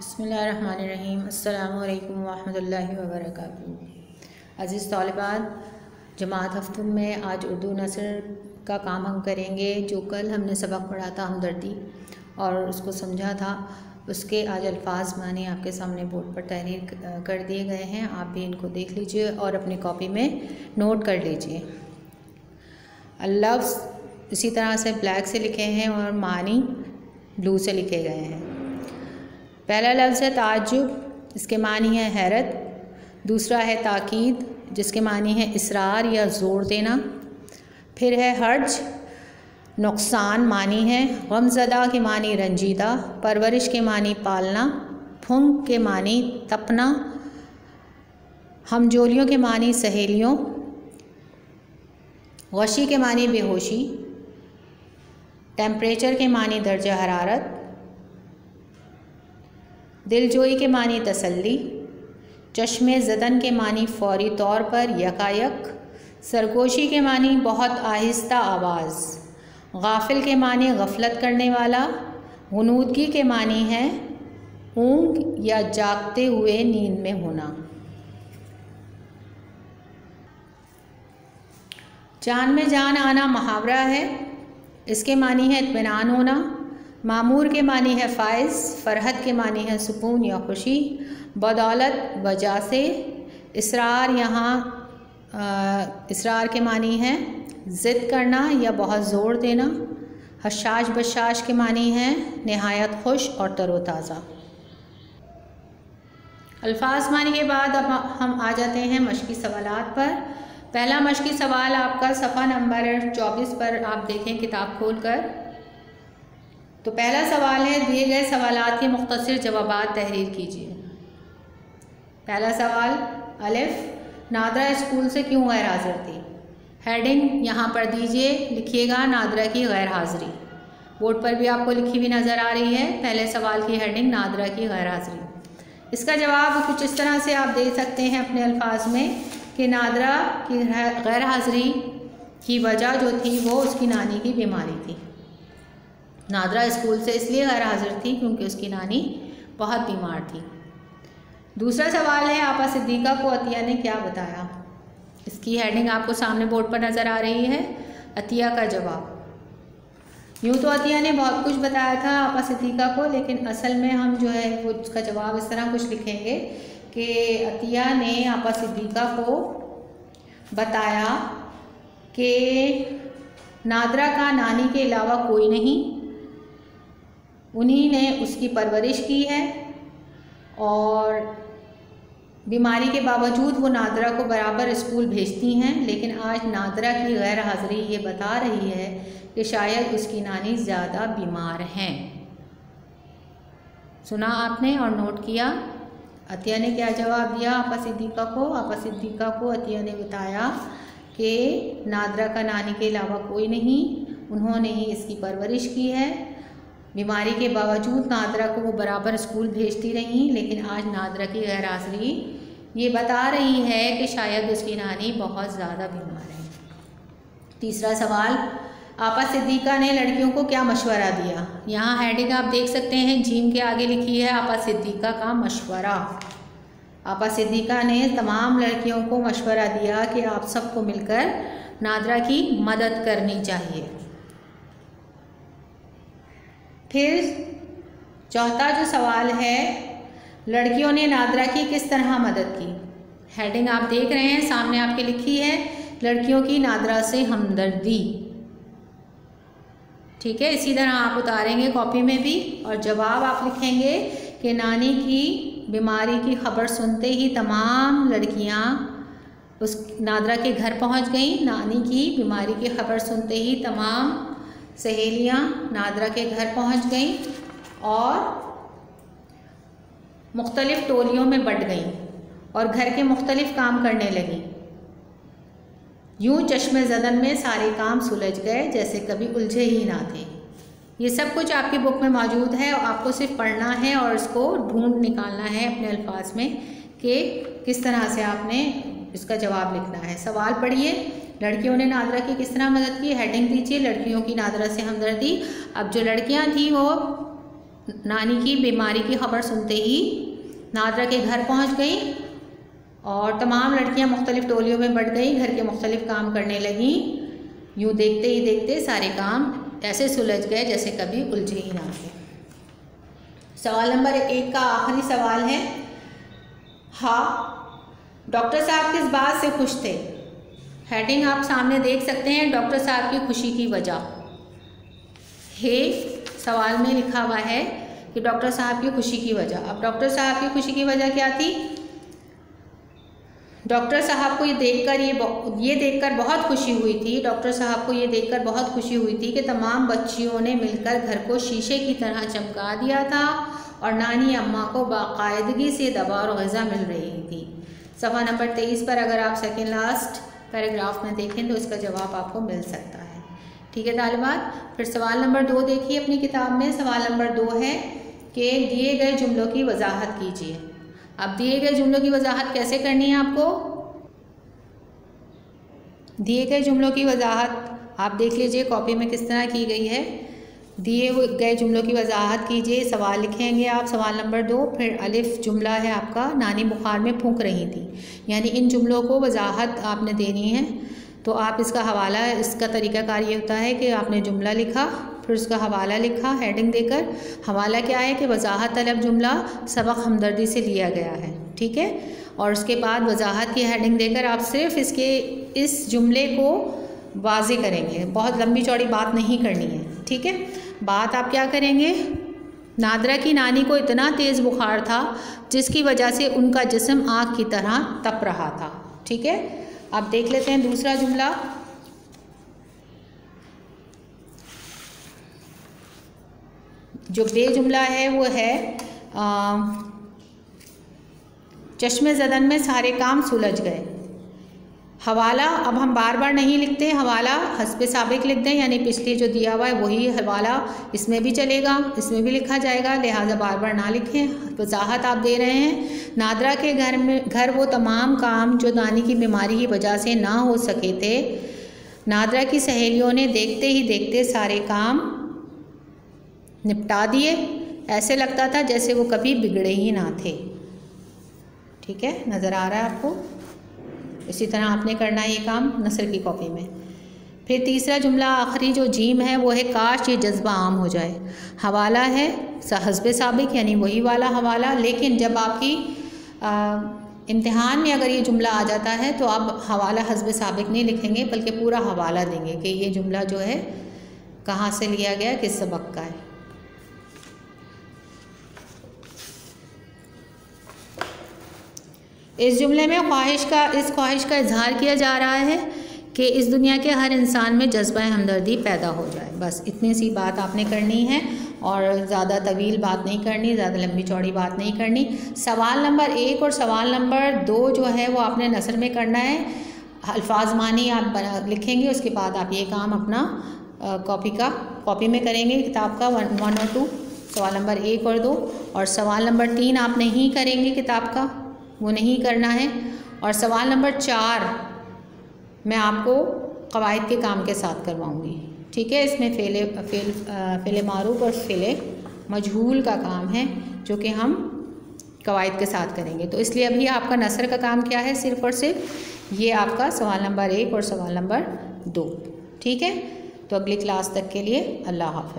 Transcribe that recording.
बसमीम अल्लाम वरहमल वबरक अज़ीज़ तलबात जमात हफ्तुम में आज उर्दू नसर का काम हम करेंगे, जो कल हमने सबक पढ़ा था हमदर्दी, और उसको समझा था। उसके आज अल्फाज माने आपके सामने बोर्ड पर तहरीर कर दिए गए हैं। आप भी इनको देख लीजिए और अपनी कॉपी में नोट कर लीजिए। लफ्ज़ इसी तरह से ब्लैक से लिखे हैं और मानी ब्लू से लिखे गए हैं। पहला लफ्ज़ है ताजुब इसके मानी है हैरत। दूसरा है ताकीद, जिसके मानी है इसरार या ज़ोर देना। फिर है हर्ज, नुकसान मानी है। गमज़दा के मानी रंजीदा, परवरिश के मानी पालना। फुंक के मानी तपना। हमजोलियों के मानी सहेलियों। गशी के मानी बेहोशी। टेम्परेचर के मानी दर्जा हरारत। दिलजोई के मानी तसल्ली, चश्मे ज़दन के मानी फौरी तौर पर यकायक, सरगोशी के मानी बहुत आहिस्ता आवाज़, गाफिल के मानी गफलत करने वाला गनूदगी के मानी है ऊँग या जागते हुए नींद में होना। जान में जान आना मुहावरा है, इसके मानी है इतमान होना मामूर के मानी है फ़ायज़ फ़रहत के मानी है सुकून या खुशी, बदौलत, वजह से। इसरार यहाँ इसरार के मानी है ज़िद करना या बहुत ज़ोर देना। हशाश बशाश के मानी है नहायत खुश और तरोताज़ा। अल्फाज मानी के बाद अब हम आ जाते हैं मशक़ी सवालात पर। पहला मशक़ी सवाल आपका सफ़ा नंबर चौबीस पर आप देखें किताब खोल कर तो पहला सवाल है, दिए गए सवाल के मुख्तर जवाब तहरीर कीजिए। पहला सवाल, अलिफ, नादरा स्कूल से क्यों गैर हाजिर थी? हेडिंग यहाँ पर दीजिए, लिखिएगा नादरा की गैर हाज़िरी। बोर्ड पर भी आपको लिखी हुई नज़र आ रही है, पहले सवाल की हेडिंग नादरा की गैर हाज़िरी। इसका जवाब कुछ इस तरह से आप दे सकते हैं अपने अल्फाज में कि नादरा की गैर हाज़िरी की वजह जो थी, वो उसकी नानी की बीमारी थी। नादरा स्कूल से इसलिए गैर हाजिर थी क्योंकि उसकी नानी बहुत बीमार थी। दूसरा सवाल है, आपा सिद्दीक़ा को अतिया ने क्या बताया? इसकी हेडिंग आपको सामने बोर्ड पर नज़र आ रही है, अतिया का जवाब। यूँ तो अतिया ने बहुत कुछ बताया था आपा सिद्दीक़ा को, लेकिन असल में हम जो है, वो उसका जवाब इस तरह कुछ लिखेंगे कि अतिया ने आपा सिद्दीक़ा को बताया कि नादरा का नानी के अलावा कोई नहीं उन्हीं ने उसकी परवरिश की है और बीमारी के बावजूद वो नादरा को बराबर स्कूल भेजती हैं, लेकिन आज नादरा की गैर हाज़िरी ये बता रही है कि शायद उसकी नानी ज़्यादा बीमार हैं। सुना आपने और नोट किया? अतिया ने क्या जवाब दिया? आपा सिद्दीक़ा को? आपा सिद्दीक़ा को अतिया ने बताया कि नादरा का नानी के अलावा कोई नहीं, उन्होंने ही इसकी परवरिश की है। बीमारी के बावजूद नादरा को वो बराबर स्कूल भेजती रहीं, लेकिन आज नादरा की गैर हाज़िरी ये बता रही है कि शायद उसकी नानी बहुत ज़्यादा बीमार है। तीसरा सवाल, आपा सिद्दीक़ा ने लड़कियों को क्या मशवरा दिया? यहाँ हेडिंग आप देख सकते हैं जीम के आगे लिखी है, आपा सिद्दीक़ा का मशवरा। आपा सिद्दीक़ा ने तमाम लड़कियों को मशवरा दिया कि आप सबको मिलकर नादरा की मदद करनी चाहिए। फिर चौथा जो सवाल है, लड़कियों ने नादरा की किस तरह मदद की? हेडिंग आप देख रहे हैं, सामने आपके लिखी है, लड़कियों की नादरा से हमदर्दी। ठीक है, इसी तरह आप उतारेंगे कॉपी में भी, और जवाब आप लिखेंगे कि नानी की बीमारी की खबर सुनते ही तमाम लड़कियाँ उस नादरा के घर पहुँच गईं। नानी की बीमारी की खबर सुनते ही तमाम सहेलियाँ नादरा के घर पहुँच गईं और मुख्तलिफ़ टोलियों में बट गईं और घर के मुख्तलिफ़ काम करने लगीं। यूँ चश्मे ज़दन में सारे काम सुलझ गए, जैसे कभी उलझे ही ना थे। ये सब कुछ आपकी बुक में मौजूद है और आपको सिर्फ़ पढ़ना है और इसको ढूंढ निकालना है अपने अल्फाज में कि किस तरह से आपने इसका जवाब लिखना है। सवाल पढ़िए। लड़कियों ने नादरा की किस तरह मदद की? हेडिंग दीजिए। लड़कियों की नादरा से हमदर्दी। अब जो लड़कियाँ थी वो नानी की बीमारी की खबर सुनते ही नादरा के घर पहुँच गई और तमाम लड़कियाँ मुख्तलिफ़ टोलियों में बढ़ गई। घर के मुख्तलिफ़ काम करने लगीं। यूँ देखते ही देखते सारे काम ऐसे सुलझ गए जैसे कभी उलझे ही ना थे। सवाल नंबर एक का आखिरी सवाल है। हाँ डॉक्टर साहब किस बात से खुश थे? हेडिंग आप सामने देख सकते हैं, डॉक्टर साहब की खुशी की वजह। हे, सवाल में लिखा हुआ है कि डॉक्टर साहब की खुशी की वजह। अब डॉक्टर साहब की खुशी की वजह क्या थी? डॉक्टर साहब को ये देखकर ये ये देखकर बहुत खुशी हुई थी, डॉक्टर साहब को ये देखकर बहुत खुशी हुई थी कि तमाम बच्चियों ने मिलकर घर को शीशे की तरह चमका दिया था और नानी अम्मा को बाकायदगी से दवा और गज़ा मिल रही थी। सफ़ा नंबर तेईस पर अगर आप सेकेंड लास्ट पैराग्राफ में देखें तो इसका जवाब आपको मिल सकता है। ठीक है तालिबात फिर सवाल नंबर दो देखिए अपनी किताब में। सवाल नंबर दो है कि दिए गए जुमलों की वजाहत कीजिए। अब दिए गए जुमलों की वजाहत कैसे करनी है आपको? दिए गए जुमलों की वजाहत आप देख लीजिए, कॉपी में किस तरह की गई है। दिए हुए गए जुमलों की वजाहत कीजिए, सवाल लिखेंगे आप, सवाल नंबर दो, फिर अलिफ जुमला है आपका, नानी बुखार में फूंक रही थी। यानी इन जुमलों को वजाहत आपने देनी है। तो आप इसका हवाला, इसका तरीक़ाकार ये होता है कि आपने जुमला लिखा, फिर उसका हवाला लिखा हेडिंग देकर। हवाला क्या है कि वजाहत तलब जुमला सबक हमदर्दी से लिया गया है, ठीक है? और उसके बाद वजाहत की हेडिंग देकर आप सिर्फ़ इसके, इस जुमले को वाजे करेंगे। बहुत लंबी चौड़ी बात नहीं करनी है, ठीक है? बात आप क्या करेंगे? नादरा की नानी को इतना तेज़ बुखार था, जिसकी वजह से उनका जिसम आग की तरह तप रहा था। ठीक है? अब देख लेते हैं दूसरा जुमला। जो बे जुमला है, वो है चश्मे जदन में सारे काम सुलझ गए। हवाला, अब हम बार बार नहीं लिखते, हवाला हसब सबक लिख दें, यानी पिछले जो दिया हुआ है, वही हवाला इसमें भी चलेगा, इसमें भी लिखा जाएगा, लिहाजा बार बार ना लिखें, वजाहत आप दे रहे हैं। नादरा के घर में, घर वो तमाम काम जो नानी की बीमारी की वजह से ना हो सके थे, नादरा की सहेलियों ने देखते ही देखते सारे काम निपटा दिए। ऐसे लगता था जैसे वो कभी बिगड़े ही ना थे। ठीक है? नज़र आ रहा है आपको? इसी तरह आपने करना है ये काम नसर की कॉपी में। फिर तीसरा जुमला, आखिरी जो जीम है, वो है काश ये जज्बा आम हो जाए। हवाला है हसब सबक, यानी वही वाला हवाला, लेकिन जब आपकी इम्तहान में अगर ये जुमला आ जाता है तो आप हवाला हसब सबक नहीं लिखेंगे, बल्कि पूरा हवाला देंगे कि ये जुमला जो है, कहाँ से लिया गया, किस सबक का है। इस जुमले में ख्वाहिश का, इस ख्वाहिश का इजहार किया जा रहा है कि इस दुनिया के हर इंसान में जज्बा हमदर्दी पैदा हो जाए। बस इतनी सी बात आपने करनी है और ज़्यादा तवील बात नहीं करनी, ज़्यादा लंबी चौड़ी बात नहीं करनी। सवाल नंबर एक और सवाल नंबर दो जो है वो आपने नसर में करना है। अल्फाज मानी आप लिखेंगे, उसके बाद आप ये काम अपना कॉपी का, कॉपी में करेंगे किताब का वन वन और टू। सवाल नंबर एक और दो और सवाल नंबर तीन आप नहीं करेंगे किताब का। वो नहीं करना है। और सवाल नंबर चार, मैं आपको कवायद के काम के साथ करवाऊँगी। ठीक है, इसमें फ़ेले, फ़ेल फ़ेले मारूफ और फ़ेले मजहूल का काम है, जो कि हम कवायद के साथ करेंगे। तो इसलिए अभी आपका नसर का काम क्या है सिर्फ़ और सिर्फ़? ये आपका सवाल नंबर एक और सवाल नंबर दो। ठीक है? तो अगली क्लास तक के लिए अल्लाह हाफ़